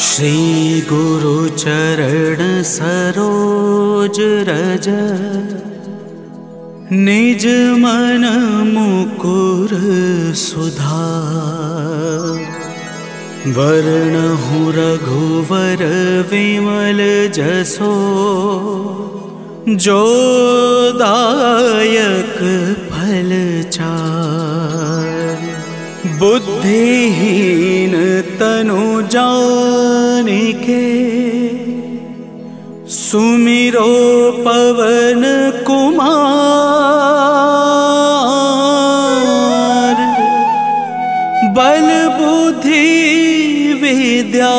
श्री गुरु चरण सरोज रज निज मन मुकुर सुधा। वर्णहु रघुवर विमल जसो जो दायक फल चार। बुद्धिहीन तनु जानिके सुमिरो पवन कुमार। बल बुद्धि विद्या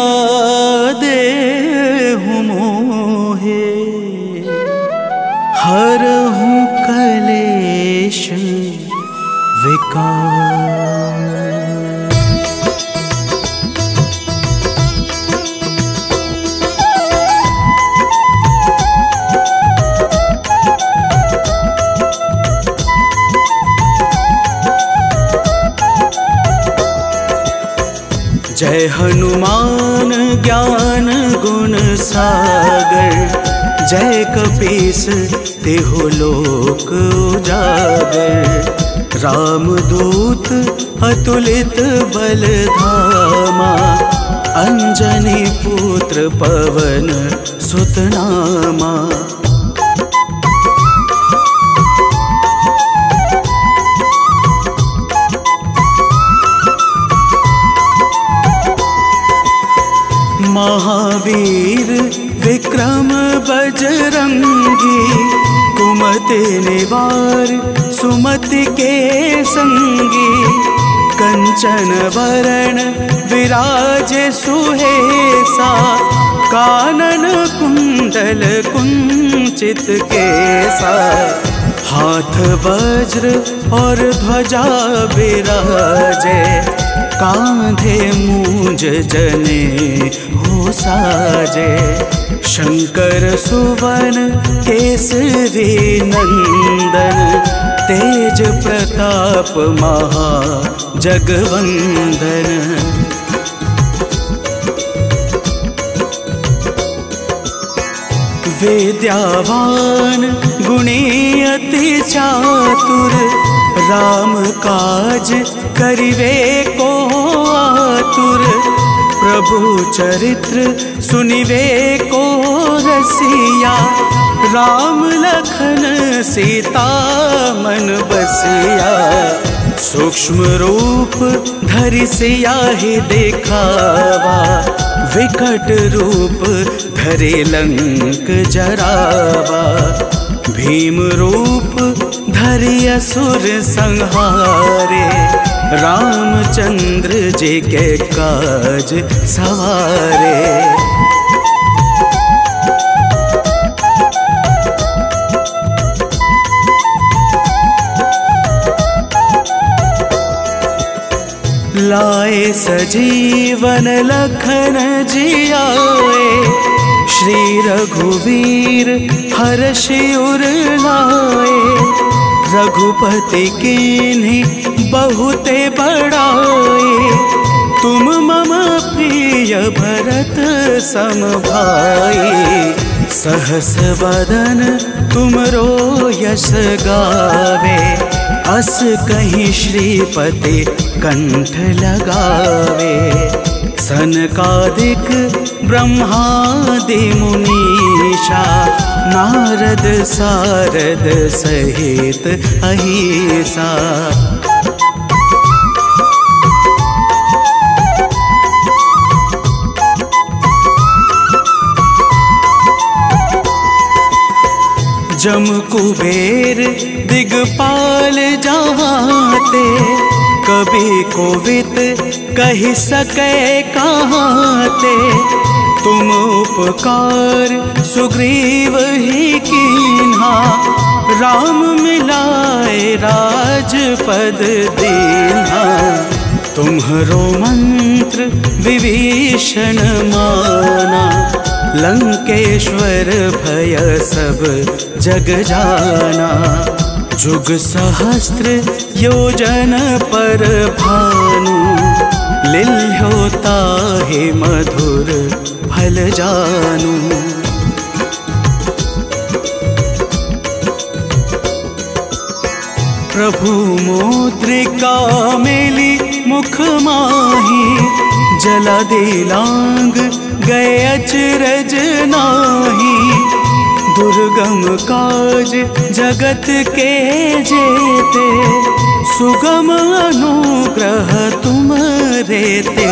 जय हनुमान ज्ञान गुण सागर। जय कपीस तिहु लोक उजागर। रामदूत अतुलित बल धामा अंजनी पुत्र पवन सुतनामा। महावीर विक्रम बजरंगी, कुमति निवार सुमति के संगी, कंचन वरण विराज सुहेसा, कानन कुंडल कुंचित केसा। हाथ वज्र और ध्वजा विराजे, कांधे मूज जने साजे। शंकर सुवन केसरी नंदन, तेज प्रताप महा जगवंदन विद्यावान गुणी अति चातुर, राम काज करिवे को आतुर। प्रभु चरित्र सुनिवे को रसिया। राम लखन सीता मन बसिया। सूक्ष्म रूप धरि सिया ही देखावा। विकट रूप धरे लंक जरावा। भीम रूप धरि असुर संहारे। रामचंद्र जी के काज सवारे। लाए सजीवन लखन जियाए श्री रघुवीर हर शिवर लाए। रघुपति किन्हीं बहुते बड़ाए। तुम मम प्रिय भरत सम भाई सहस बदन तुमरो यश गावे। अस कहीं श्रीपति कंठ लगावे। सनकादिक ब्रह्मादि मुनीषा, नारद सारद सहित अहिसा। जम कुबेर, दिगपाल जहाते कभी कोवित कह सके कहाते। तुम उपकार सुग्रीव ही कीन्हा। राम मिलाए राजपद दीन्हा। तुम्हरो मंत्र विभीषण माना। लंकेश्वर भय सब जग जाना, जुग सहस्त्र योजन पर भानु। लिल्होता हे मधुर फल जानू। प्रभु मुद्रिका मेली मुख माही, जला दे लांग गए अचरज नाही। दुर्गम काज जगत के जेते, सुगम अनुग्रह तुम रेते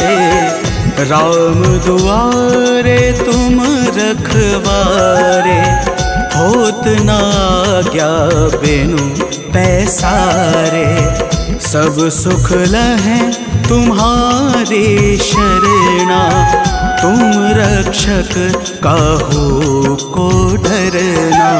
ते राम दुआरे तुम रखवारे, होत ना क्या बेनु पैसारे। सब सुख लहे तुम्हारे शरणा तुम रक्षक काहू को डरना।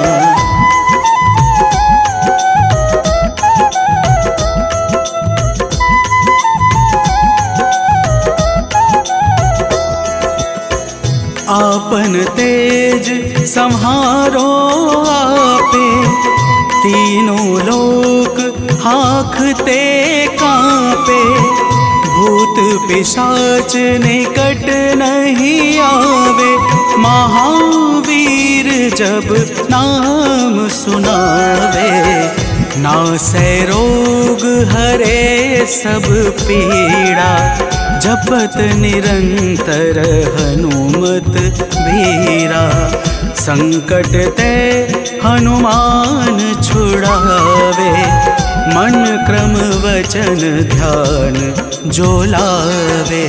आपन तेज संहारो आपे तीनों लोक हाखते पिशाच निकट नहीं आवे। महावीर जब नाम सुनावे। नासै रोग हरे सब पीड़ा। जपत निरंतर हनुमत भीरा संकट ते हनुमान छुड़ावे। मन क्रम वचन ध्यान जो लावे।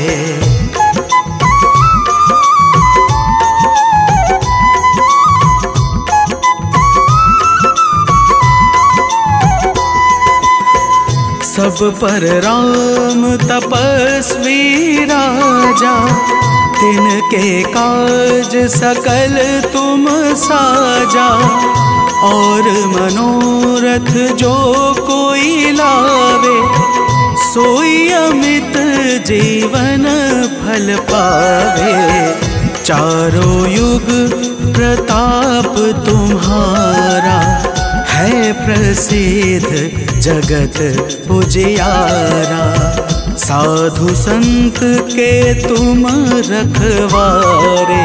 सब पर राम तपस्वी राजा, तिनके काज सकल तुम साजा। और मनोरथ जो कोई लावे, सोई अमित जीवन फल पावे। चारों युग प्रताप तुम्हारा है प्रसिद्ध जगत पुजियारा साधु संत के तुम रखवारे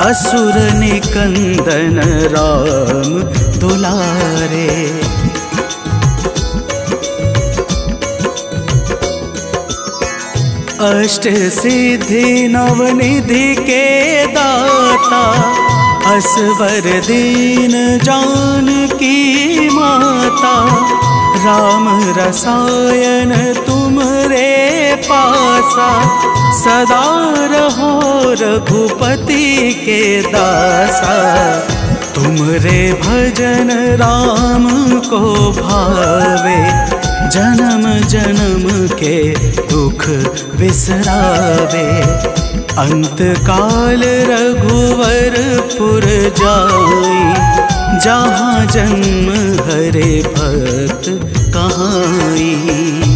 असुर निकंदन राम दुलारे। अष्ट सिद्धि नवनिधि के दाता, असवर दीन जान की माता, राम रसायन पासा सदा रहो रघुपति के दासा। तुम रे भजन राम को भावे, जन्म जन्म के दुख बिसरावे। अंत काल रघुवर पुर जाई, जहाँ जन्म हरे भक्त कहाई।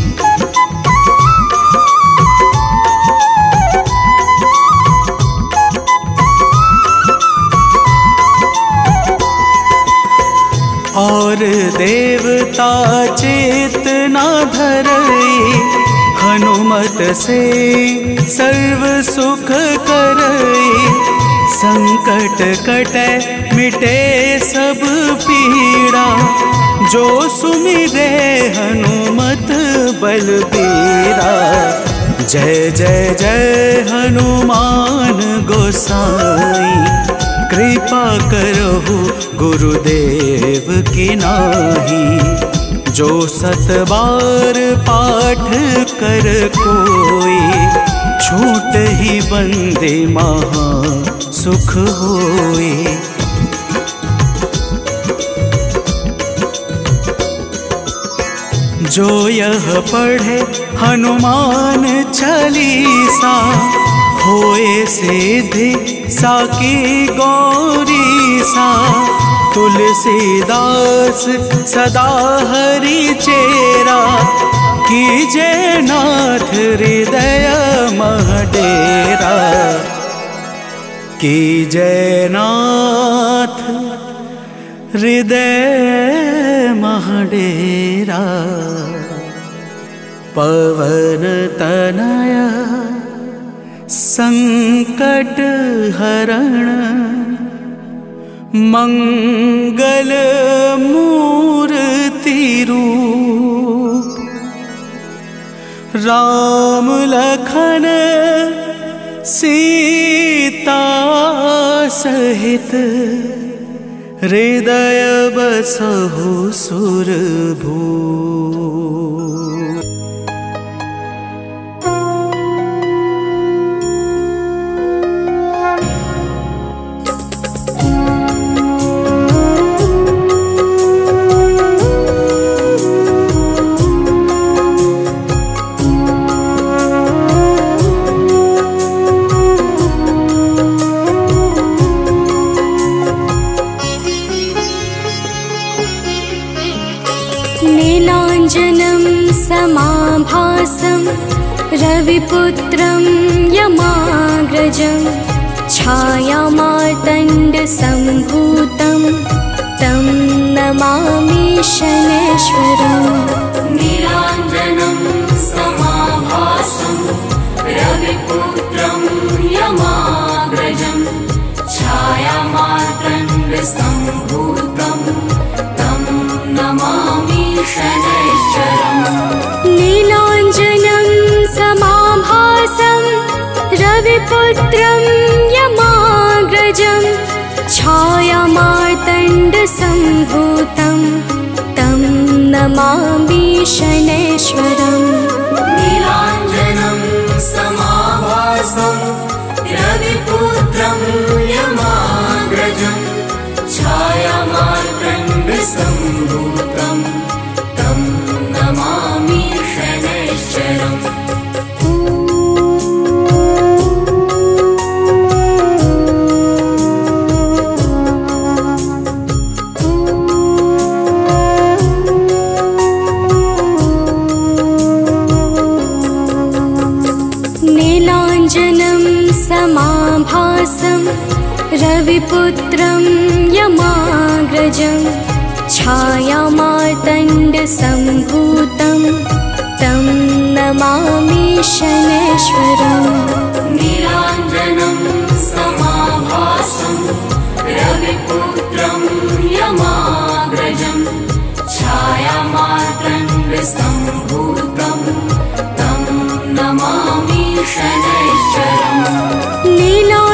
और देवता चेतना धरई हनुमत से सर्व सुख करई। संकट कटे मिटे सब पीड़ा, जो सुमिरे हनुमत बलबीरा। जय जय जय हनुमान गोसाई। कृपा करहु गुरुदेव की नाही। जो सतबार पाठ कर कोई, छूट ही बंदे महा सुख होए जो यह पढ़े हनुमान चालीसा होए सिद्धि साकी गौरी सा। तुलसीदास सदा हरि चेरा। कीजे नाथ हृदय महडेरा। कीजय नाथ हृदय महडेरा। संकट हरण मंगल मूर्ति रूप राम लखन सीता सहित हृदय बसहु सुरभू। रविपुत्रं यमाग्रजं छायामार्तण्डसम्भूतं तं नमामि नीलाञ्जनं समाभासं रविपुत्रं यमाग्रजं छायामार्तण्डसम्भूतं तं नमामि शनैश्चरम् नीलाञ्जनं रविपुत्रं यमाग्रजं छायामार्तण्डसम्भूतं तं नमामि शनैश्वरम् नीलाञ्जनं समाभासं रविपुत्रं यमाग्रजं छायामार्कण्डसम्भूतं रविपुत्रं यमाग्रजं छायामार्तण्डसम्भूतं तं नमामि शनैश्वरम् समाभासं रविपुत्रं यमाग्रजं छायामार्तण्डसम्भूतं तं नमामि शनैश्चरम् नीलाञ्जनं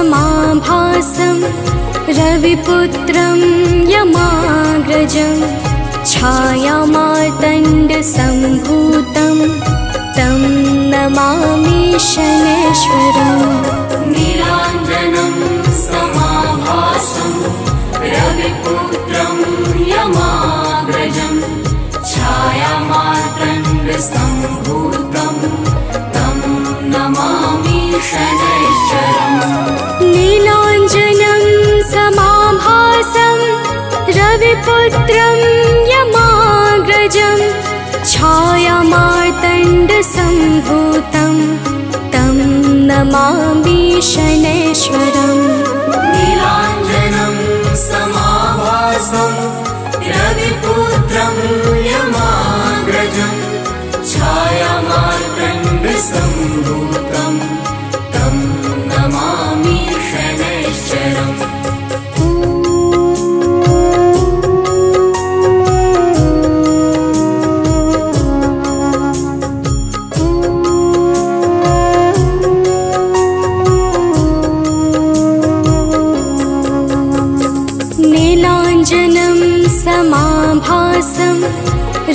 समाभासं रविपुत्रं यमाग्रजं छायामार्तण्डसम्भूतं तं रविपुत्रं यमाग्रजं छायामार्कण्डसम्भूतं नीलाञ्जनं समाभासं रविपुत्रं यमाग्रजं छायामार्तण्डसम्भूतं तं नमामि शनैश्वरम्। नीलाञ्जनं समाभासं रविपुत्रं यमाग्रजं छायामार्कण्डसम्भूतं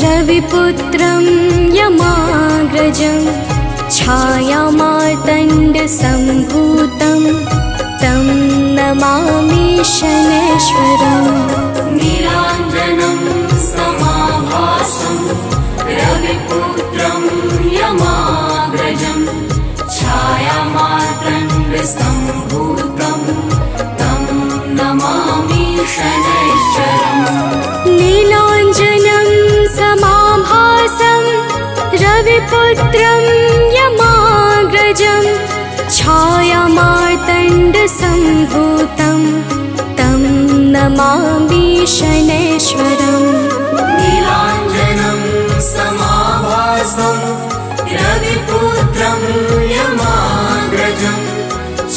रविपुत्रं यमा यमाग्रजं छायामार्तण्डसम्भूतं तं नमामि शनेश्वरम् नीलाञ्जनं समाभासं रविपुत्रं यमाग्रजं छायामार्तण्डसम्भूतं तं नमामि शनैश्चरम् नीलाञ्जनं रविपुत्रं यमाग्रजं छायामार्तण्डसम्भूतं तं नमामि शनेश्वरम् नीलाञ्जनं समाभासं रविपुत्रं यमाग्रजं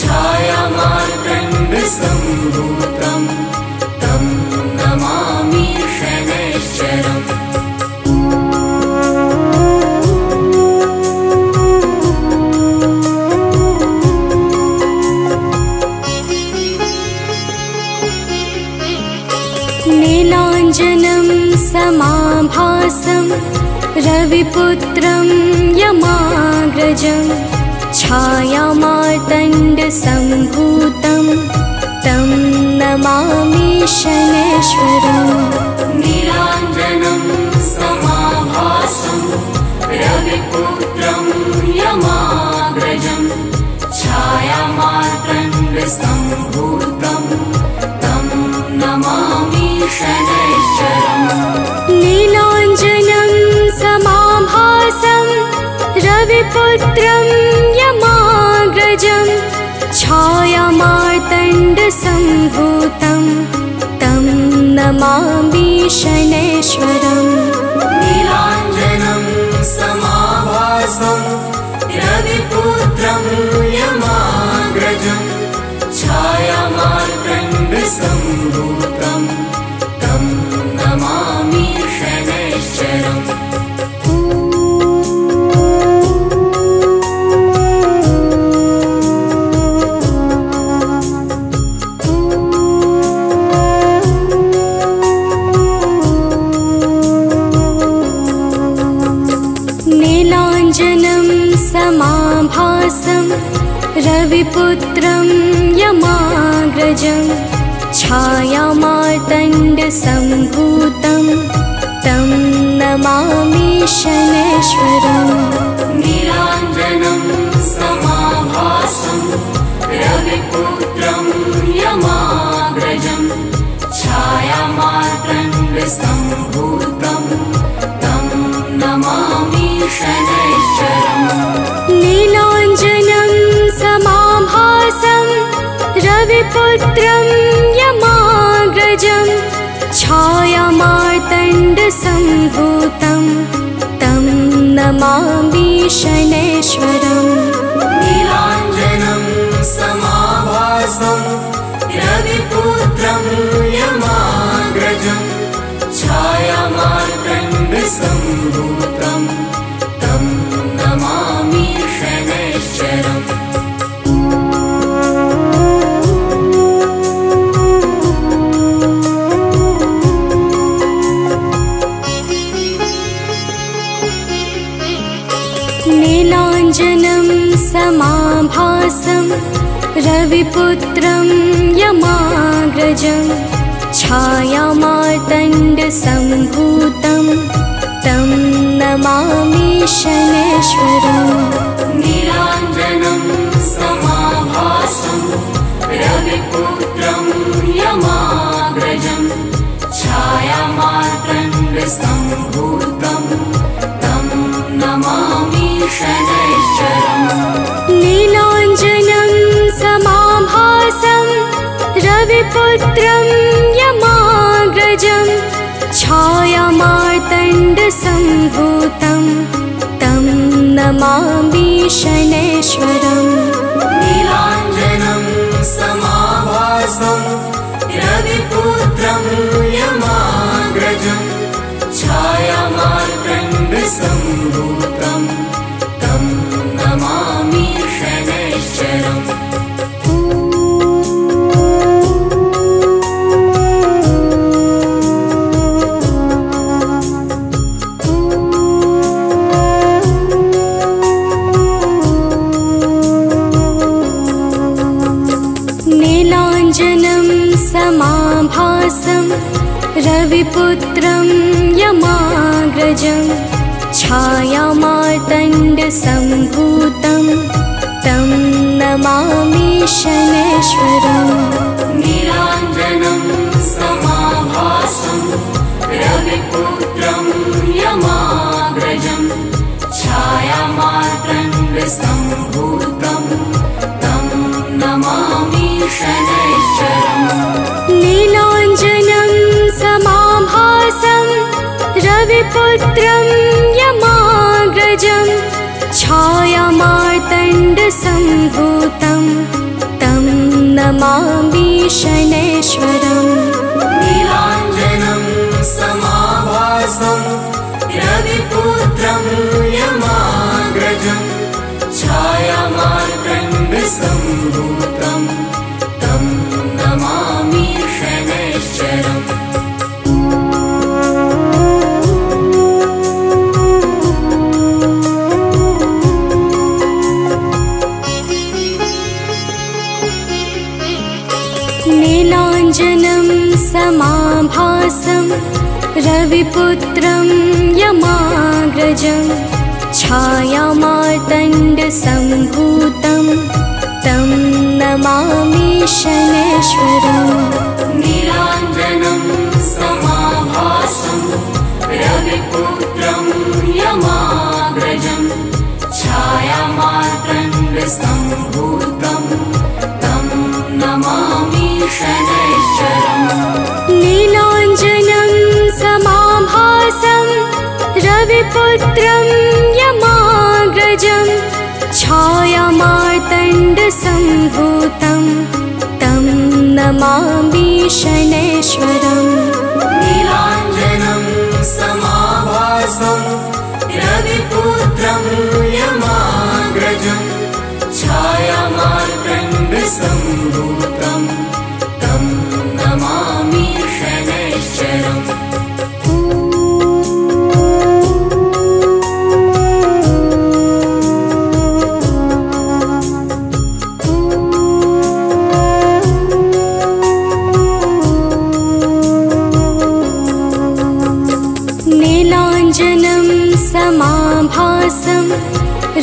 छायामार्कण्डसम्भूतं रविपुत्रं यमाग्रजं छायामार्तण्डसम्भूतं तं नमामि समाभासं रविपुत्रं यमाग्रजं छायामार्कण्डसम्भूतं तं नमामि शनैश्चरम् नीलाञ्जनं रविपुत्रं यमाग्रजं छायामार्तण्डसम्भूतं तं नमामि शनेश्वरम् नीलाञ्जनं समाभासं रविपुत्रं यमाग्रजं छायामार्कण्डसम्भूतं छायामार्तण्डसम्भूतं तं नमामि शनेश्वरम्। नीलाञ्जनं समाभासं रविपुत्रं यमाग्रजं छायामार्कण्डसम्भूतं तं नमामि शनैश्चरम् नीलाञ्जनं समाभासं रविपुत्रं यमाग्रजं छायामार्तण्डसम्भूतं तं नमामि शनेश्वरम् नीलाञ्जनं समाभासं रविपुत्रं यमाग्रजं छायामार्कण्डसम्भूतं रविपुत्रं यमाग्रजं छायामार्तण्डसम्भूतं तं नमामि शनेश्वरम् नीलाञ्जनं समाभासं रविपुत्रं यमाग्रजं छायामार्कण्डसम्भूतं तं नमामि शनैश्चरम् नीलाञ्जनं रविपुत्रं यमाग्रजं छायामार्तण्डसम्भूतं तं नमामि शनेश्वरम् नीलाञ्जनं समाभासं रविपुत्रं यमाग्रजं छायामार्कण्डसम्भूतं रविपुत्रं यमाग्रजं छायामार्तण्डसम्भूतं तं नमामि समाभासं रविपुत्रं यमाग्रजं छायामार्तण्डसम्भूतं तं नमामि शनैश्चरम् नीलाञ्जनं रविपुत्रं यमाग्रजं छायामार्तण्डसम्भूतं तं नमामि शनेश्वरम् नीलाञ्जनं समाभासं रविपुत्रं यमाग्रजं छायामार्कण्डसम्भूतं रविपुत्रं यमाग्रजं छायामार्तण्डसम्भूतं तं नमामि शनेश्वरम् नीलाञ्जनं समाभासं रविपुत्रं यमाग्रजं छायामार्तण्डसम्भूतं तं नमामि शनैश्चरम् नीलाञ्जनं रविपुत्रं यमाग्रजं छायामार्तण्डसम्भूतं तं नमामि शनेश्वरम् नीलाञ्जनं समाभासं रविपुत्रं यमाग्रजं छायामार्कण्डसम्भूतं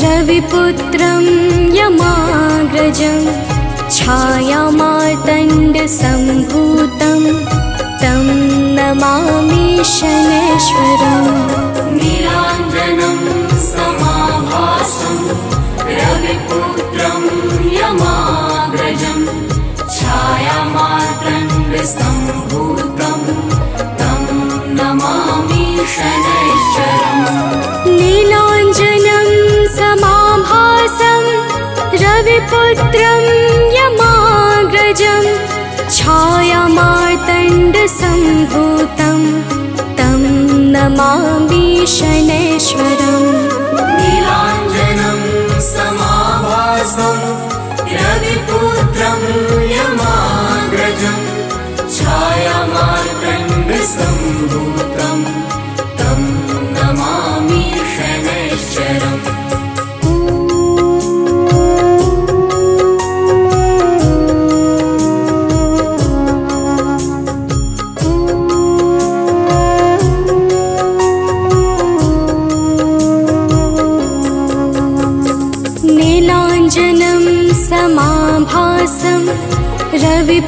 रविपुत्रं यमाग्रजं छायामार्तण्डसम्भूतं तं नमामि शनेश्वरम् नीलाञ्जनं समाभासं रविपुत्रं यमाग्रजं छायामार्कण्डसम्भूतं तं नमामि शनैश्चरम् नीलाञ्जनं रविपुत्रं यमाग्रजं छायामार्तण्डसम्भूतं तं नमामि शनेश्वरम् नीलाञ्जनं समाभासं रविपुत्रं यमाग्रजं छायामार्कण्डसम्भूतं तं नमामि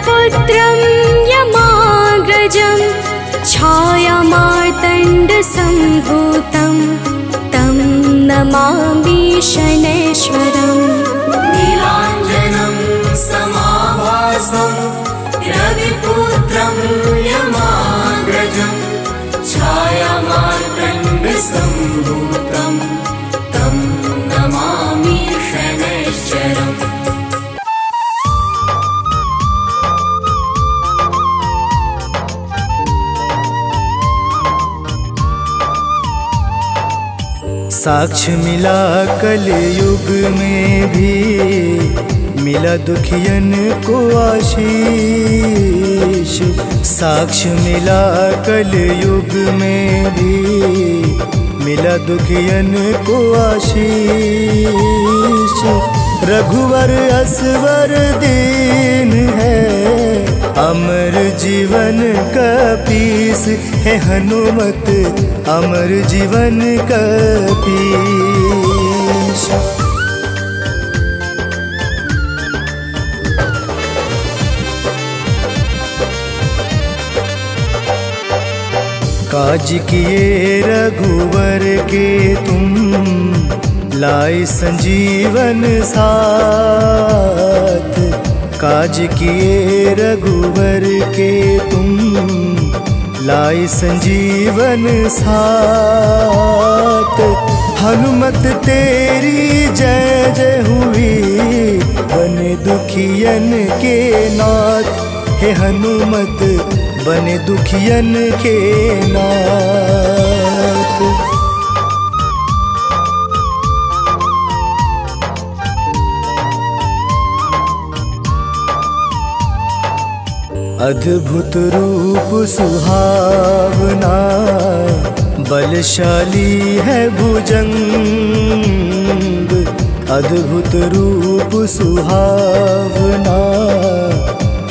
रविपुत्रं यमाग्रजं छायामार्तण्डसम्भूतं तं नमामि शनेश्वरम् नीलाञ्जनं समाभासं रविपुत्रं यमाग्रजं छायामार्कण्डसम्भूतं साक्ष्य मिला कल युग में भी, मिला दुखियन को आशीष। साक्ष्य मिला कल युग में भी, मिला दुखियन को आशीष। रघुवर असवर दीन है, अमर जीवन का पीस है हनुमत अमर जीवन का काज किए रघुवर के तुम, लाए संजीवन साथ। काज किए रघुवर के तुम लाए संजीवन सात हनुमत तेरी जय जय हुई, बने दुखियन के नाथ। हे हनुमत, बने दुखियन के नाथ। अद्भुत रूप सुहावना, बलशाली है भुजंग। अद्भुत रूप सुहावना,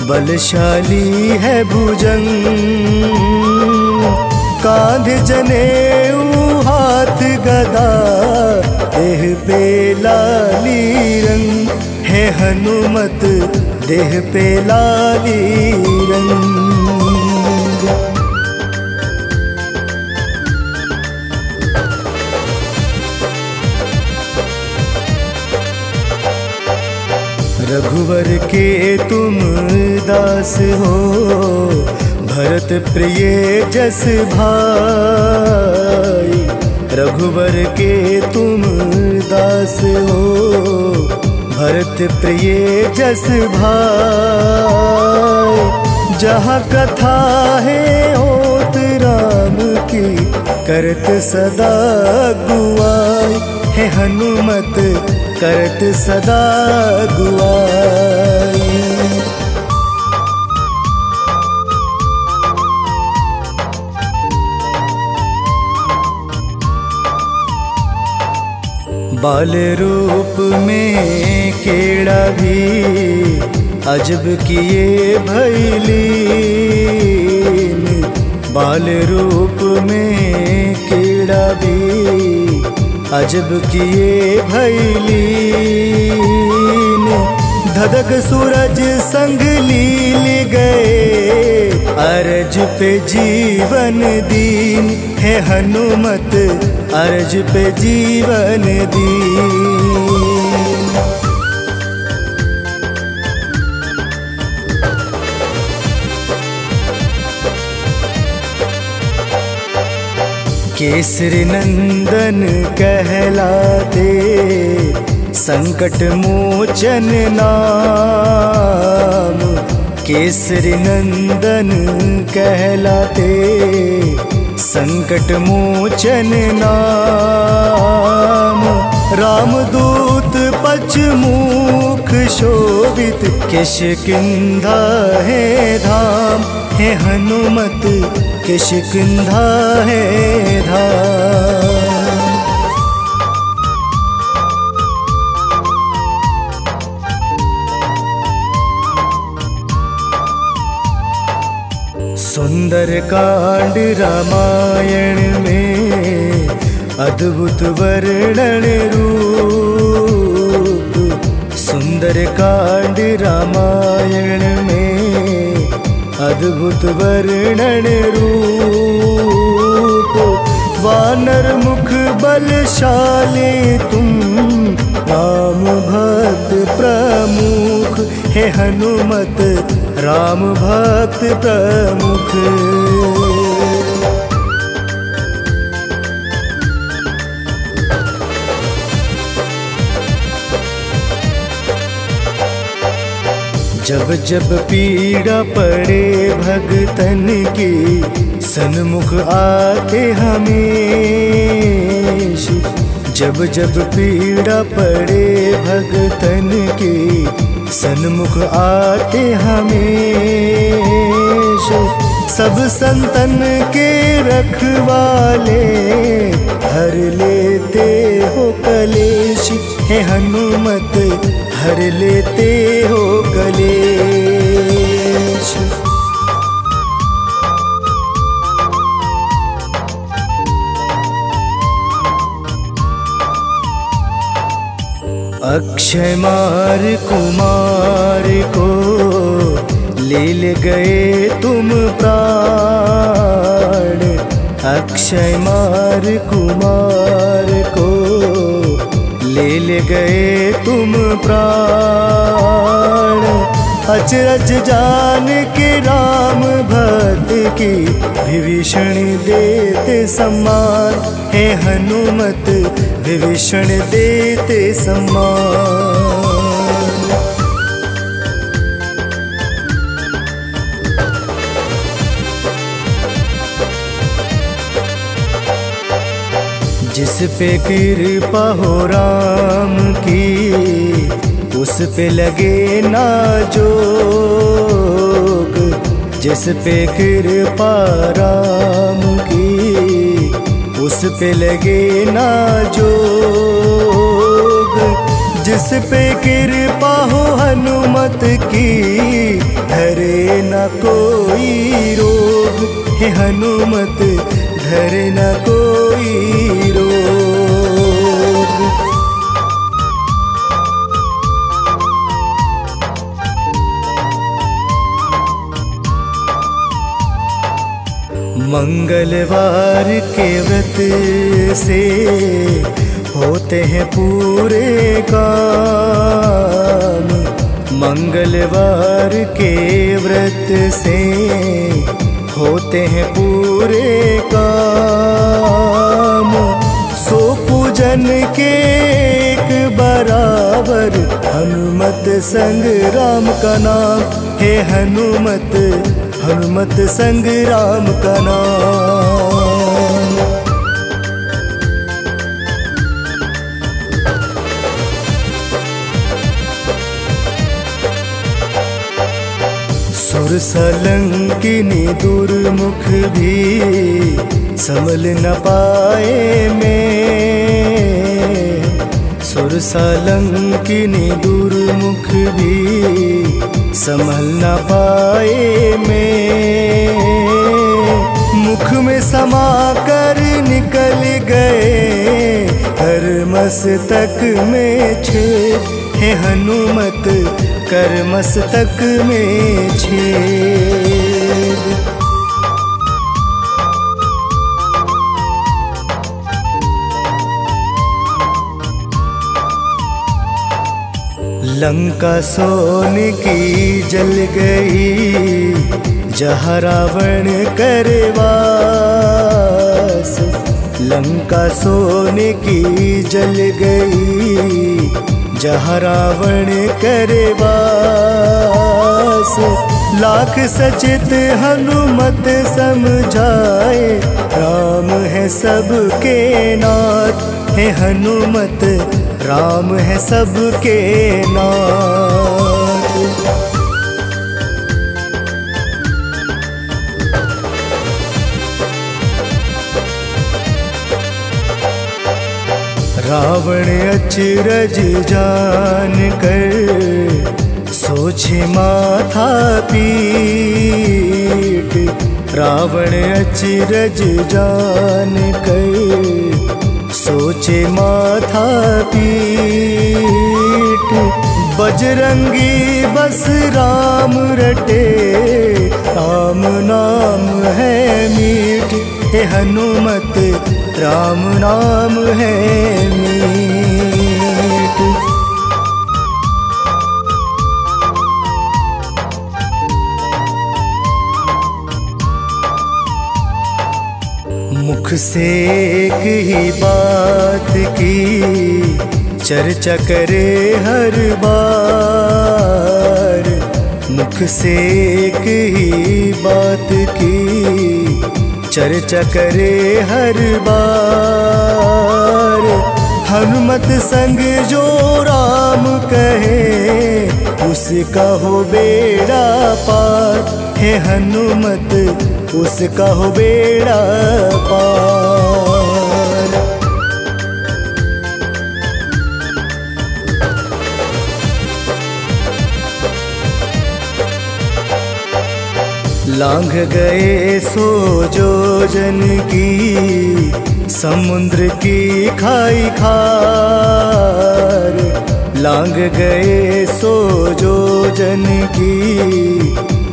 बलशाली है भुजंग। कांध जने हाथ गदा, देह पे लाली रंग है हनुमत। देह पे लाली रंग। रघुवर के तुम दास हो, भरत प्रिय जस भाई। रघुवर के तुम दास हो भरत प्रिय जस भाई, जहाँ कथा है ओत राम की, करत सदा गुआई है हनुमत, करत सदा गुआई। बाल रूप में केड़ा भी अजब किए भैलीन। बाल रूप में केड़ा भी अजब किए भैलीन। धधक सूरज संग लील गए, अरज पे जीवन दीन है हनुमत अर्ज़ पे जीवन दी। केसरी नंदन कहलाते संकट मोचन नाम। केसरी नंदन कहलाते संकट मोचन नाम। रामदूत पचमुख शोभित किशकिंधा है धाम। हे हनुमत किशकिंधा है धाम। सुंदर कांड रामायण में अद्भुत वर्णन रूप। सुंदर कांड रामायण में अद्भुत वर्णन रूप। वानर मुख बलशाली तुम, राम भक्त प्रमुख हे हनुमत राम भक्त प्रमुख। जब जब पीड़ा पड़े भगतन की, सन्मुख आते हमेश। जब जब पीड़ा पड़े भगतन की सन्मुख आते हमेश। सब संतन के रखवाले हर लेते हो कलेश। हे हनुमत, हर लेते हो कलेश। अक्षय मार कुमार को ले गए तुम प्राण। अक्षय मार कुमार को ले गए तुम प्राण। अचरज जान के राम भक्त की विभीषण देते सम्मान। हे हनुमत विभीषण देते सम्मान जिस पे कृपा हो राम की, उस पे लगे ना जोग। जिस पे कृपा राम की उस पे लगे ना जोग जिस पे कृपा हो हनुमत की, धरे न कोई रोग। हे हनुमत, धरे न कोई रोग। मंगलवार के व्रत से होते हैं पूरे काम। मंगलवार के व्रत से होते हैं पूरे काम। सो पूजन के एक बराबर, हनुमत संग राम का नाम हे हनुमत। हनुमत संग राम का नाम। सुर सलंकिनी दुर्मुख भी संभल न पाए में। सुर सलंकिनी दुर्मुख भी संभल न पाए में। मुख में समा कर निकल गए, हर मस्तक में छेद हे हनुमत, कर मस्तक में छेद। लंका सोने की जल गई, जहाँ रावण करवास लंका सोने की जल गई, जहाँ रावण करवास लाख सचित हनुमत समझाए, राम है सबके नाथ, है हनुमत राम है सबके नाथ। रावण अचरज जान कर सोचे माथा पीट। रावण अचरज जान कर सोचे माथा पीठ। बजरंगी बस राम रटे, राम नाम है मीठ। हे हनुमत, राम नाम है मीठ। मुख से एक ही बात की चर्चा करे हर बार। मुख से एक ही बात की चर्चा करे हर बार। हनुमत संग जो राम कहे, उसका हो बेड़ा पार। हे हनुमत उसका हो बेड़ा पार। लांघ गए सो जो जन की, समुद्र की खाई खार। लांघ गए सो जो जन की,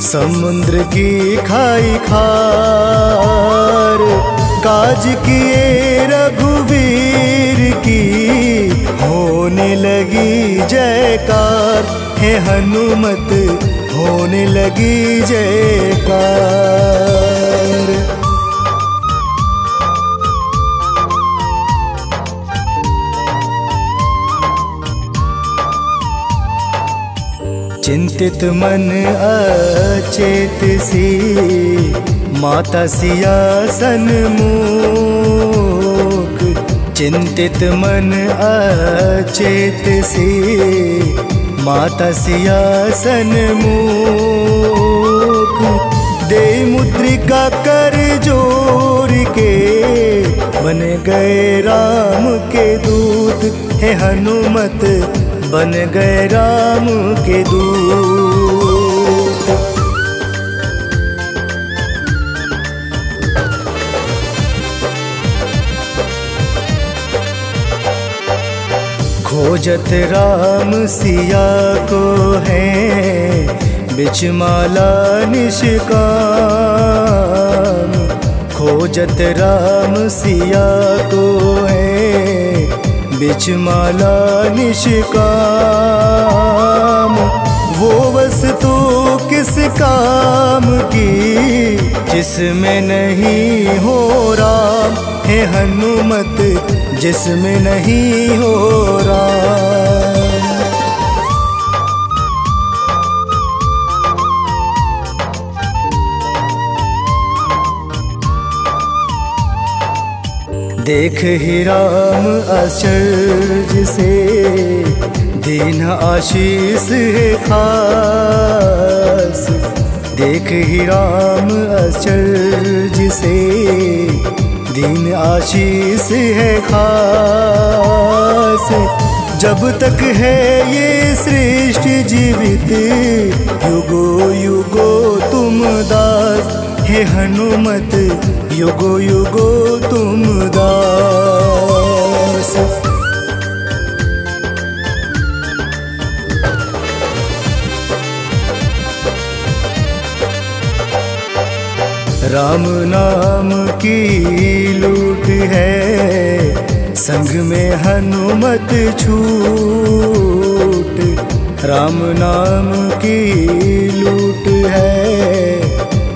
समुद्र की खाई खार काज किए रघुवीर की। होने लगी जयकार हे हनुमत होने लगी जयकार। चिंतित मन अचेत सी, माता सिया सन्मुख चिंतित मन अचेत सी, माता सिया सन्मुख दे मुद्रिका कर ज़ोर के, बन गए राम के दूत। हे हनुमत बन गए राम के दूत। खोजत राम सिया को है, बिचमाला निष्काम। खोजत राम सिया को है बिचमाला निष्काम। वो वस्तु किस काम की, जिसमें नहीं हो राम। है हनुमत, जिसमें नहीं हो राम। देख ही राम आश्चर्य से दीन आशीष है खास। देख ही राम आश्चर्य से दीन आशीष है खास। जब तक है ये सृष्टि जीवित, युगो युगो तुम दास, हे हनुमत युगो युगो तुम दास। राम नाम की लूट है, संग में हनुमत छूट। राम नाम की लूट है,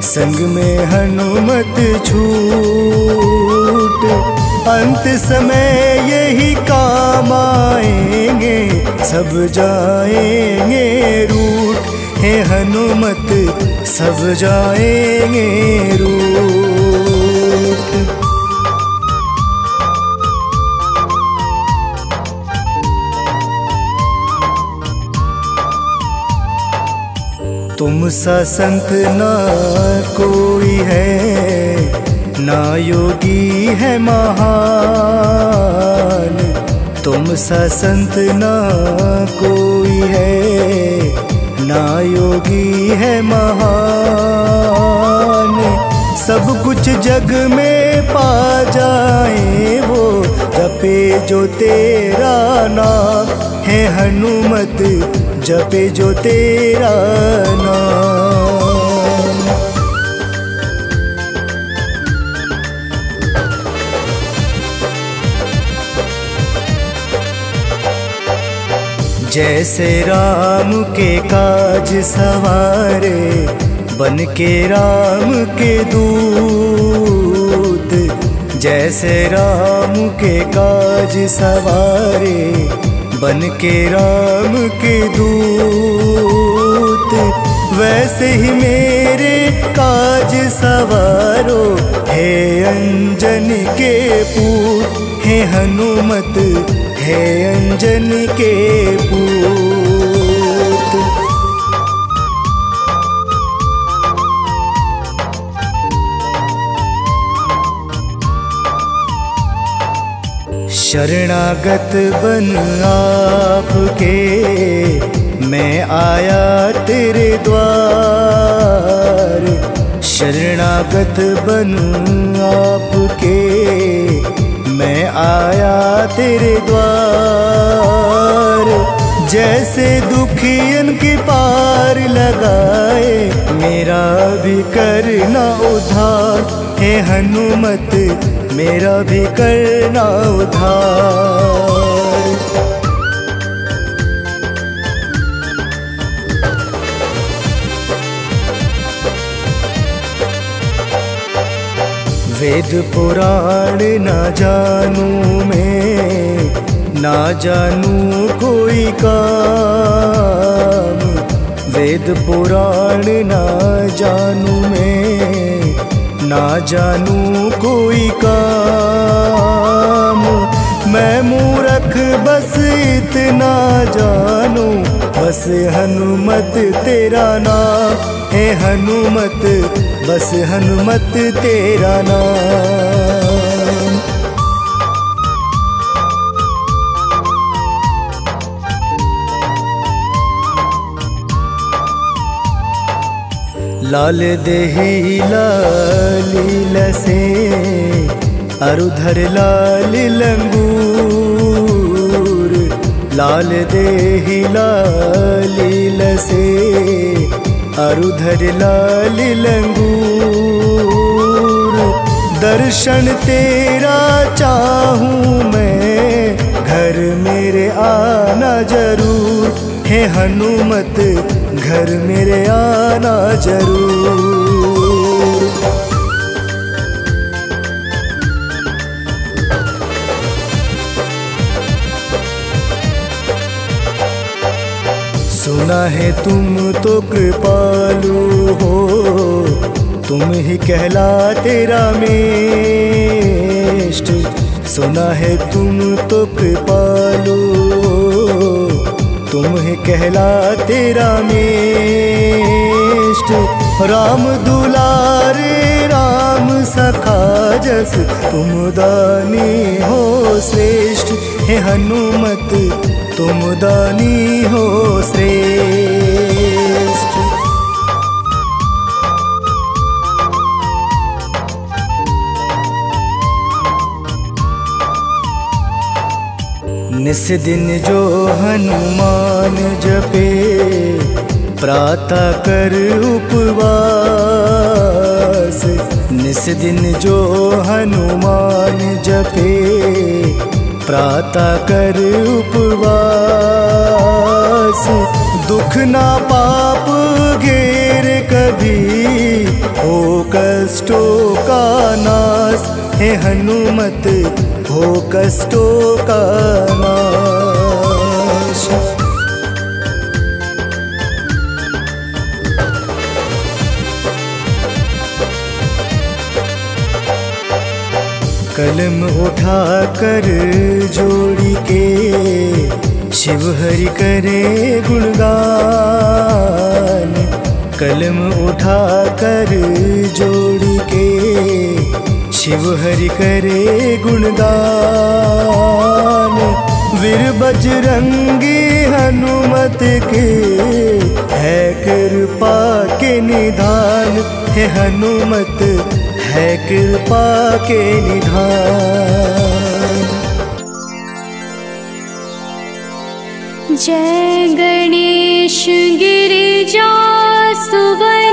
संग में हनुमत छूट। अंत समय यही काम आएँगे सब जाएँगे रूट। हे हनुमत सब जाएँगे रूट। तुम सा संत ना कोई है, ना योगी है महान। तुम सा संत ना कोई है, ना योगी है महान। सब कुछ जग में पा जाए वो, जपे जो तेरा नाम है हनुमत, जपे जो तेरा नाम। जैसे राम के काज सवारे बन के राम के दूत जैसे राम के काज सवारे बन के राम के दूत। वैसे ही मेरे काज सवारो, हे अंजन के पूत। हे हनुमत, हे अंजन के पूत। शरणागत बन आपके। मैं आया तेरे द्वार। शरणागत बन आपके। मैं आया तेरे द्वार। जैसे दुखियन के पार लगाए, मेरा भी करना उधार। हे हनुमत मेरा भी करना उधार। वेद पुराण न जानू मैं, ना जानू कोई काम। वेद पुराण न जानू मैं ना जानू कोई काम। मैं मूरख, बस इतना जानू। बस हनुमत, तेरा नाम। है हनुमत, बस हनुमत, तेरा नाम। लाल देही लालील से अरुधर लाल लंगूर। लाल देही लालील से अरुधर लाल लंगूर। दर्शन तेरा चाहूँ मैं, घर मेरे आना ज़रूर। है हनुमत घर मेरे आना ज़रूर। सुना है तुम तो कृपालु हो, तुम ही कहला तेरा मेष्ट। सुना है तुम तो कृपालु तुम है कहला तेरा मेष्ट राम दुलारे, राम सखा जस, तुम दानी हो श्रेष्ठ। हे हनुमत, तुम दानी हो श्रेष्ठ। निस दिन जो हनुमान जपे, प्रातः कर उपवास। निस दिन जो हनुमान जपे, प्रातः कर उपवास। दुख ना पाप घेर कभी, हो कष्टों का नाश। हे हनुमत, हो कष्टों का नाश। कलम उठा कर जोड़ी के, शिव हरि करे गुणगान। कलम उठा कर जोड़ी के, शिव हरि करे गुणगान। वीर बजरंगी हनुमत के, है कृपा के निधान। है हनुमत है कृपा के निधान। जय गणेश गिरिजा सुवन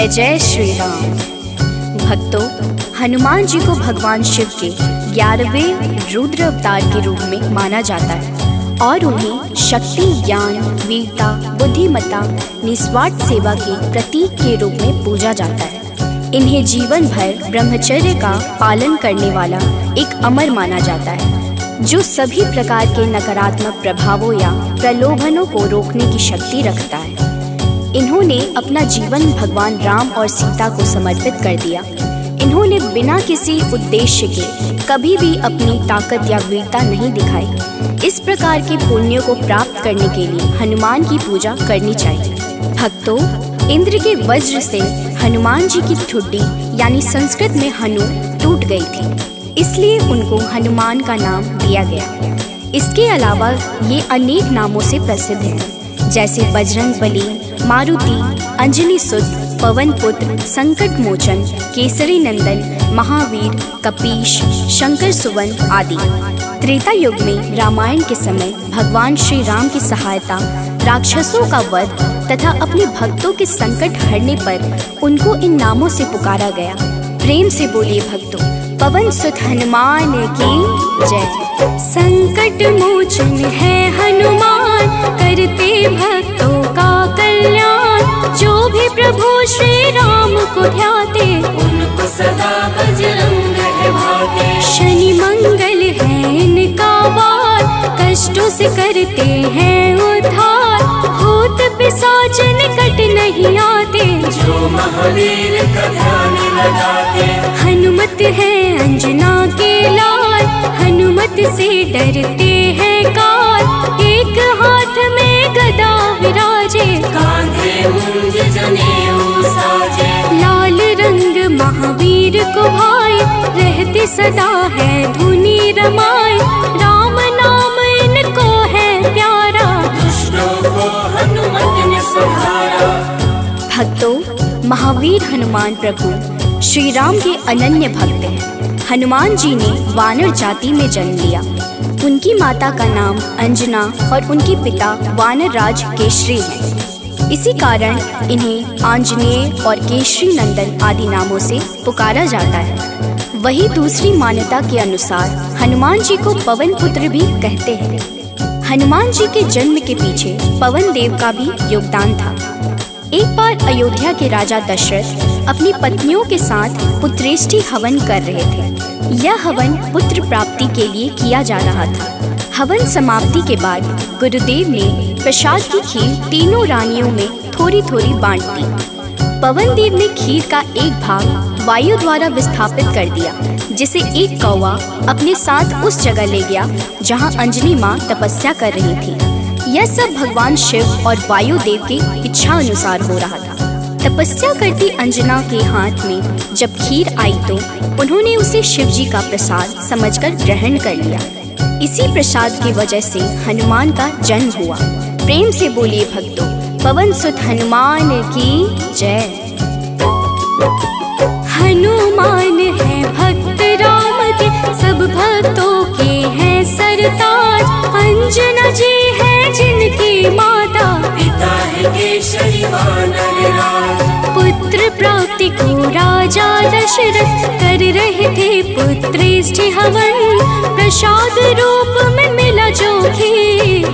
जय जय श्री राम भक्तों, हनुमान जी को भगवान शिव के ग्यारहवें रुद्र अवतार के रूप में माना जाता है और उन्हें शक्ति, ज्ञान, वीरता, बुद्धिमत्ता, निस्वार्थ सेवा के प्रतीक के रूप में पूजा जाता है। इन्हें जीवन भर ब्रह्मचर्य का पालन करने वाला एक अमर माना जाता है, जो सभी प्रकार के नकारात्मक प्रभावों या प्रलोभनों को रोकने की शक्ति रखता है। इन्होंने अपना जीवन भगवान राम और सीता को समर्पित कर दिया। इन्होंने बिना किसी उद्देश्य के कभी भी अपनी ताकत या वीरता नहीं दिखाई। इस प्रकार के पुण्यों को प्राप्त करने के लिए हनुमान की पूजा करनी चाहिए। भक्तों, इंद्र के वज्र से हनुमान जी की ठुड्डी, यानी संस्कृत में हनु, टूट गई थी। इसलिए उनको हनुमान का नाम दिया गया। इसके अलावा ये अनेक नामों से प्रसिद्ध है, जैसे बजरंग बली मारुति, अंजलि सुत पवन पुत्र, संकट मोचन, केसरी नंदन, महावीर, कपीश, शंकर सुवन आदि। त्रेता युग में रामायण के समय भगवान श्री राम की सहायता, राक्षसों का वध तथा अपने भक्तों के संकट हरने पर उनको इन नामों से पुकारा गया। प्रेम से बोलिए भक्तों, पवन सुत, हनुमान की जय। संकट मोचन है हनुमान, करते भक्तों कल्याण जो भी प्रभु श्री राम को ध्याते उनको सदा बजरंग है भाते। शनि मंगल है इनका वार कष्टों से करते हैं उद्धार। भूत पिशाच निकट नहीं आते जो महावीर का ध्यान लगाते। हनुमत है अंजना के लाल हनुमत से डरते हैं काल एक हाथ में गदा विराजे साजे लाल रंग महावीर को भाई रहते सदा है धुनी रमाए राम नाम इनको है प्यारा। भक्तों महावीर हनुमान प्रभु श्री राम के अनन्य भक्त हैं। हनुमान जी ने वानर जाति में जन्म लिया। उनकी माता का नाम अंजना और उनके पिता वानर राज केशरी हैं। इसी कारण इन्हें आंजनेय और केशरी नंदन आदि नामों से पुकारा जाता है। वही दूसरी मान्यता के अनुसार हनुमान जी को पवन पुत्र भी कहते हैं। हनुमान जी के जन्म के पीछे पवन देव का भी योगदान था। एक बार अयोध्या के राजा दशरथ अपनी पत्नियों के साथ पुत्रेष्टि हवन कर रहे थे। यह हवन पुत्र प्राप्ति के लिए किया जा रहा था। हवन समाप्ति के बाद गुरुदेव ने प्रसाद की खीर तीनों रानियों में थोड़ी थोड़ी बांट दी पवन देव ने खीर का एक भाग वायु द्वारा विस्थापित कर दिया, जिसे एक कौवा अपने साथ उस जगह ले गया, जहाँ अंजनी माँ तपस्या कर रही थी। यह सब भगवान शिव और वायु देव की इच्छा अनुसार हो रहा था। तपस्या करती अंजना के हाथ में जब खीर आई तो उन्होंने उसे शिव जी का प्रसाद समझकर ग्रहण कर लिया। इसी प्रसाद की वजह से हनुमान का जन्म हुआ। प्रेम से बोलिए भक्तों पवन सुत हनुमान की जय। हनुमान है भक्त राम के सब भक्तों के हैं सरताज। अंजना जी है जिनकी माता। पिता है केशरी वानर राज पुत्र प्राप्ति को राजा दशरथ कर रहे थे पुत्रेष्टि हवन। प्रसाद रूप में मिला जो पवन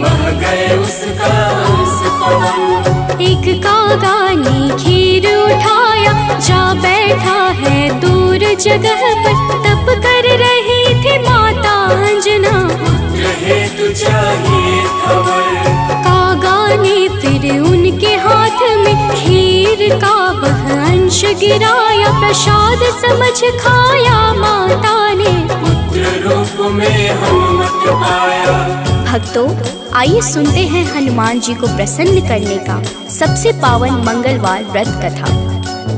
एक कागा ने खीर उठाया, जा बैठा है दूर जगह पर। तप कर रही थी माता अंजना। कागा ने फिर उनके हाथ में खीर का वह अंश गिराया प्रसाद समझ खाया माता ने। पुत्र रूप में हनुमत पाया। भक्तों आइए सुनते हैं हनुमान जी को प्रसन्न करने का सबसे पावन मंगलवार व्रत कथा।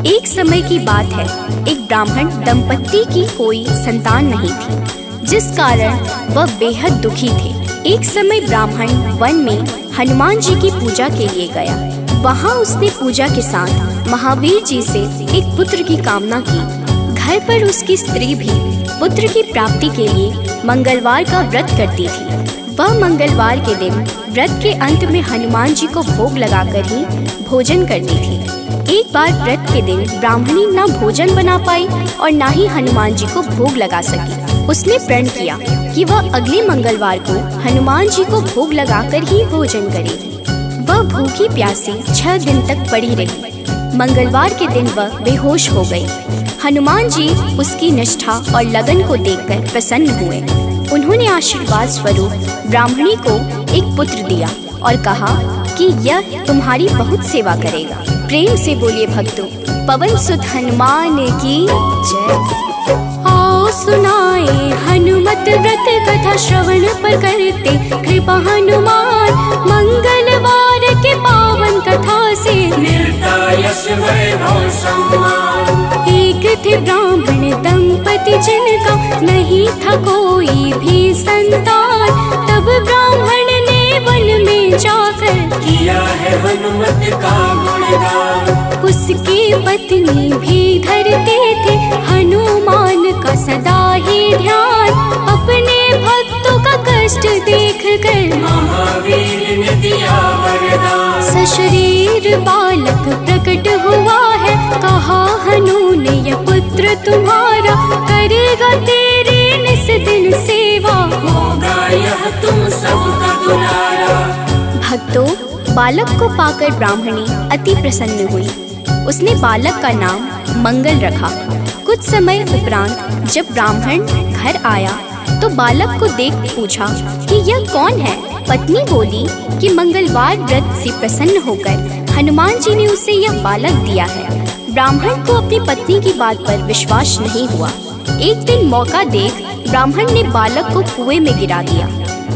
एक समय की बात है एक ब्राह्मण दंपत्ति की कोई संतान नहीं थी जिस कारण वह बेहद दुखी थे। एक समय ब्राह्मण वन में हनुमान जी की पूजा के लिए गया। वहाँ उसने पूजा के साथ महावीर जी से एक पुत्र की कामना की। घर पर उसकी स्त्री भी पुत्र की प्राप्ति के लिए मंगलवार का व्रत करती थी। वह मंगलवार के दिन व्रत के अंत में हनुमान जी को भोग लगाकर ही भोजन करती थी। एक बार व्रत के दिन ब्राह्मणी न भोजन बना पाई और न ही हनुमान जी को भोग लगा सकी। उसने प्रण किया कि वह अगले मंगलवार को हनुमान जी को भोग लगाकर ही भोजन करेगी वह भूखी प्यासी छह दिन तक पड़ी रही। मंगलवार के दिन वह बेहोश हो गई। हनुमान जी उसकी निष्ठा और लगन को देखकर प्रसन्न हुए। उन्होंने आशीर्वाद स्वरूप ब्राह्मणी को एक पुत्र दिया और कहा कि यह तुम्हारी बहुत सेवा करेगा। प्रेम से बोलिए भक्तों, पवन सुत हनुमान की जय। सुनाए हनुमत व्रत कथा श्रवण पर करते कृपा हनुमान मंगलवार के पावन कथा से। एक थे ब्राह्मण दंपति जिनका नहीं था कोई भी संतान तब ब्राह्मण वन में जाकर किया है हनुमत का गुणगान। उसकी पत्नी भी धरते थे। हनुमान का सदा ही ध्यान। अपने भक्तों का कष्ट देख कर महावीर ने दिया वरदान। सशरीर बालक प्रकट हुआ है। कहा हनु ने यह पुत्र तुम्हारा करेगा तेरे निस दिन सेवा। होगा यह तुम सबका दुलारा। भक्तों बालक को पाकर ब्राह्मणी अति प्रसन्न हुई। उसने बालक का नाम मंगल रखा। कुछ समय उपरांत जब ब्राह्मण घर आया तो बालक को देख पूछा कि यह कौन है? पत्नी बोली कि मंगलवार व्रत से प्रसन्न होकर हनुमान जी ने उसे यह बालक दिया है। ब्राह्मण को अपनी पत्नी की बात पर विश्वास नहीं हुआ। एक दिन मौका देख ब्राह्मण ने बालक को कुएँ में गिरा दिया।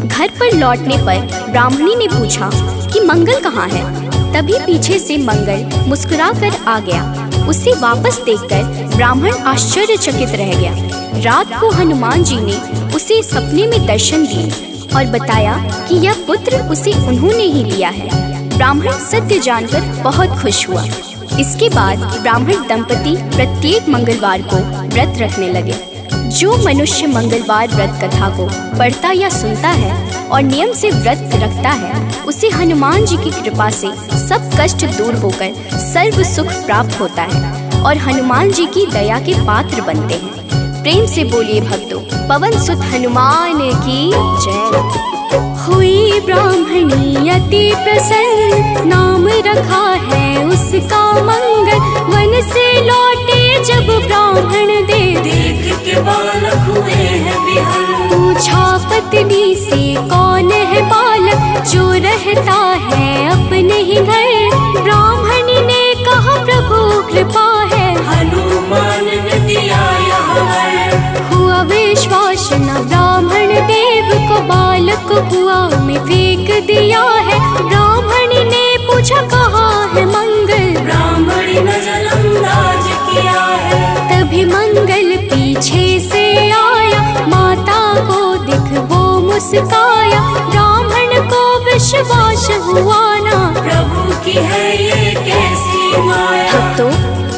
घर पर लौटने पर ब्राह्मणी ने पूछा कि मंगल कहाँ है? तभी पीछे से मंगल मुस्कुरा कर आ गया। उसे वापस देखकर ब्राह्मण आश्चर्यचकित रह गया। रात को हनुमान जी ने उसे सपने में दर्शन दिए और बताया कि यह पुत्र उसे उन्होंने ही दिया है। ब्राह्मण सत्य जानकर बहुत खुश हुआ। इसके बाद ब्राह्मण दंपति प्रत्येक मंगलवार को व्रत रखने लगे। जो मनुष्य मंगलवार व्रत कथा को पढ़ता या सुनता है और नियम से व्रत रखता है, उसे हनुमान जी की कृपा से सब कष्ट दूर होकर सर्व सुख प्राप्त होता है और हनुमान जी की दया के पात्र बनते हैं। प्रेम से बोलिए भक्तों, पवन सुत हनुमान की जय। हुई ब्राह्मणी अति प्रसन्न, नाम रखा है उसका मंगल। वन से लौटे जब ब्राह्मण देख के बालक हुए हैं विहल पूछा पत्नी से कौन है बालक जो रहता है अपने ही घर? ब्राह्मणी ने कहा प्रभु कृपा है। हनुमान ने दिया यह हुआ विश्वास न ब्राह्मण देव को बालक कुआ में फेंक दिया है। ब्राह्मणी ने पूछा कहा है मंगल? ब्राह्मणी किया तभी मंगल पीछे से आया। माता को दिख वो मुस्काया। ब्राह्मण को विश्वास हुआ ना। प्रभु की है ये कैसी माया? भक्तों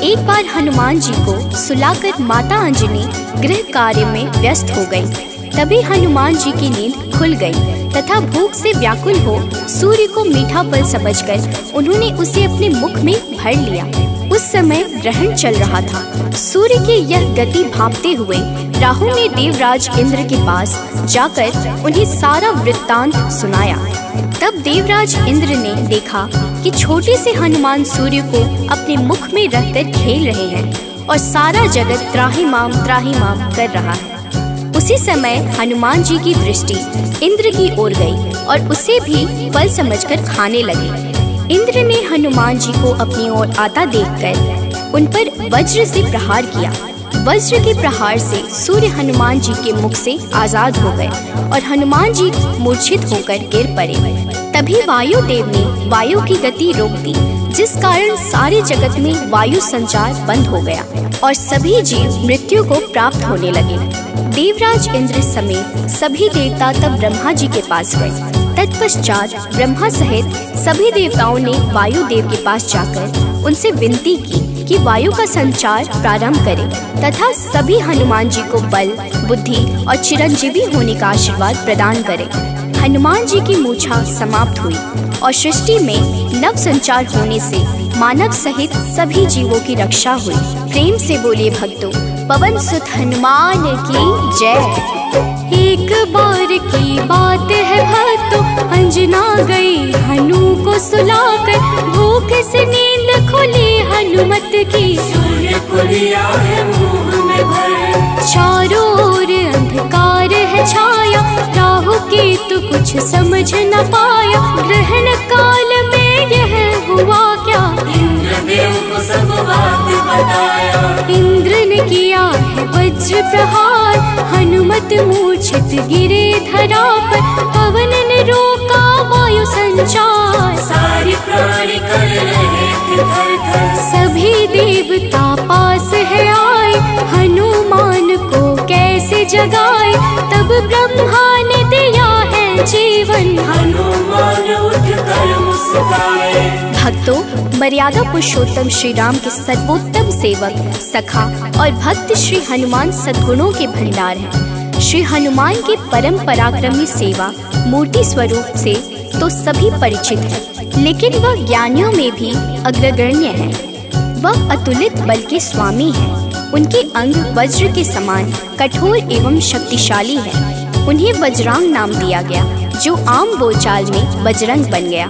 एक बार हनुमान जी को सुलाकर माता अंजनी गृह कार्य में व्यस्त हो गई। तभी हनुमान जी की नींद खुल गई तथा भूख से व्याकुल हो सूर्य को मीठा फल समझकर उन्होंने उसे अपने मुख में भर लिया। उस समय ग्रहण चल रहा था। सूर्य की यह गति भापते हुए राहु ने देवराज इंद्र के पास जाकर उन्हें सारा वृत्तांत सुनाया। तब देवराज इंद्र ने देखा कि छोटे से हनुमान सूर्य को अपने मुख में रखकर खेल रहे हैं और सारा जगत त्राही माम त्राही माम कर रहा है। उसी समय हनुमान जी की दृष्टि इंद्र की ओर गई और उसे भी फल समझकर खाने लगे। इंद्र ने हनुमान जी को अपनी ओर आता देखकर उन पर वज्र से प्रहार किया। वज्र के प्रहार से सूर्य हनुमान जी के मुख से आज़ाद हो गए और हनुमान जी मूर्छित होकर गिर पड़े। तभी वायु देव ने वायु की गति रोक दी, जिस कारण सारे जगत में वायु संचार बंद हो गया और सभी जीव मृत्यु को प्राप्त होने लगे। देवराज इंद्र समेत सभी देवता तब ब्रह्मा जी के पास गए। तत्पश्चात ब्रह्मा सहित सभी देवताओं ने वायु देव के पास जाकर उनसे विनती की कि वायु का संचार प्रारंभ करें तथा सभी हनुमान जी को बल, बुद्धि और चिरंजीवी होने का आशीर्वाद प्रदान करें। हनुमान जी की मूछा समाप्त हुई और सृष्टि में नव संचार होने से मानव सहित सभी जीवों की रक्षा हुई। प्रेम से बोलिए भक्तों पवन सुत हनुमान की जय। एक बार की बात है भक्तों अंजना गई हनु को सुलाकर। भूख से नींद खुली हनुमत की। सूर्य को लिया है मुँह में भर। चारों ओर अंधकार है छाया। राहु की तो कुछ समझ न पाया। ग्रहण काल में यह हुआ क्या? इंद्रदेव को सब बात बताया। इंद्र ने किया है वज्र प्रहार हनुमत मूर्छित गिरे धरा पर पवन ने रोका वायु संचार। सारी प्राणी कर रहे थे थर थर सभी देवता पास है आए हनुमान को कैसे जगाए? तब ब्रह्मा ने दिया जीवन। हनुमान उठ कर मुस्काए। भक्तों मर्यादा पुरुषोत्तम श्री राम के सर्वोत्तम सेवक सखा और भक्त श्री हनुमान सद्गुणों के भंडार हैं। श्री हनुमान की परम पराक्रमी सेवा मूर्ति स्वरूप से तो सभी परिचित है लेकिन वह ज्ञानियों में भी अग्रगण्य है। वह अतुलित बल के स्वामी हैं उनके अंग वज्र के समान कठोर एवं शक्तिशाली है। उन्हें बजरंग नाम दिया गया, जो आम बोलचाल में बजरंग बन गया।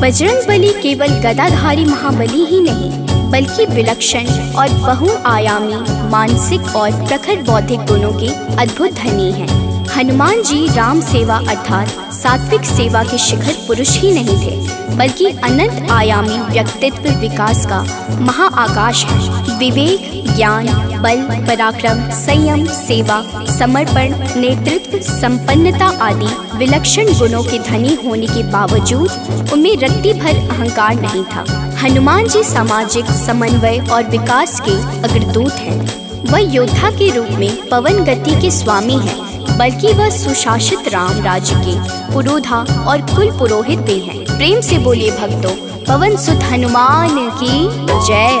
बजरंग बली केवल गदाधारी महाबली ही नहीं, बल्कि विलक्षण और बहुआयामी, मानसिक और प्रखर बौद्धिक गुणों के अद्भुत धनी हैं। हनुमान जी राम सेवा अर्थात सात्विक सेवा के शिखर पुरुष ही नहीं थे, बल्कि अनंत आयामी व्यक्तित्व विकास का महाआकाश है। विवेक, ज्ञान, बल, पराक्रम, संयम, सेवा, समर्पण, नेतृत्व, संपन्नता आदि विलक्षण गुणों के धनी होने के बावजूद उनमें रत्ती भर अहंकार नहीं था। हनुमान जी सामाजिक, समन्वय और विकास के अग्रदूत हैं। वह योद्धा के रूप में पवन गति के स्वामी हैं। बल्कि वह सुशासित राम राज्य के पुरोधा और कुल पुरोहित भी हैं। प्रेम से बोलिए भक्तों, पवन सुत हनुमान की जय।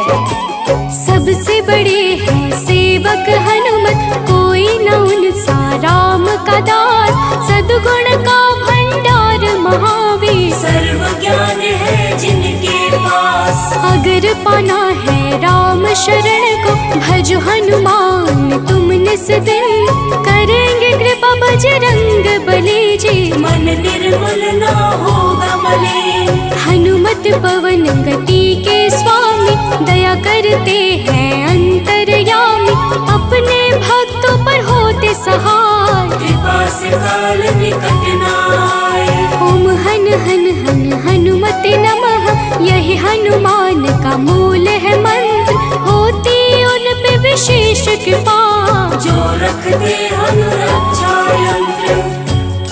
सबसे बड़े हैं सेवक हनुमत, कोई न उनसा राम का दास। सदगुण का भंडार महावीर सर्व ज्ञान है जिनके पास। अगर पाना है राम शरण को भज हनुमान तुम निस दिन करेंगे कृपा बजरंग बली जी। मन निर्मल ना होगा मलिन हनुमत पवन गति के स्वामी दया करते हैं अंतर्यामी। अपने भक्तों पर होते सहाय। कृपा से काल निकट न आए हन हन हन हनुमते नमः। यही हनुमान का मूल है मंत्र। होती उन पे विशेष कृपा। जो रखते अनुरक्षा यंत्र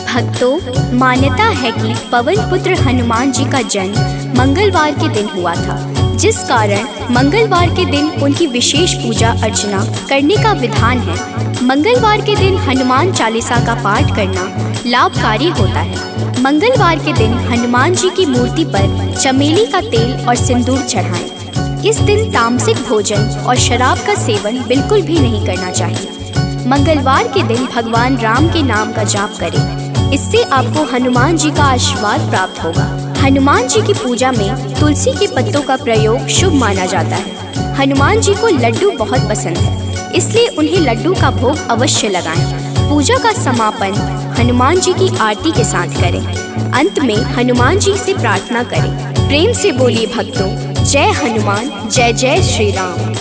भक्तों मान्यता है कि पवन पुत्र हनुमान जी का जन्म मंगलवार के दिन हुआ था। जिस कारण मंगलवार के दिन उनकी विशेष पूजा अर्चना करने का विधान है। मंगलवार के दिन हनुमान चालीसा का पाठ करना लाभकारी होता है। मंगलवार के दिन हनुमान जी की मूर्ति पर चमेली का तेल और सिंदूर चढ़ाएँ। इस दिन तामसिक भोजन और शराब का सेवन बिल्कुल भी नहीं करना चाहिए मंगलवार के दिन भगवान राम के नाम का जाप करें इससे आपको हनुमान जी का आशीर्वाद प्राप्त होगा हनुमान जी की पूजा में तुलसी के पत्तों का प्रयोग शुभ माना जाता है हनुमान जी को लड्डू बहुत पसंद है, इसलिए उन्हें लड्डू का भोग अवश्य लगाएँ। पूजा का समापन हनुमान जी की आरती के साथ करें। अंत में हनुमान जी से प्रार्थना करें। प्रेम से बोलिए भक्तों, जय हनुमान, जय जय श्री राम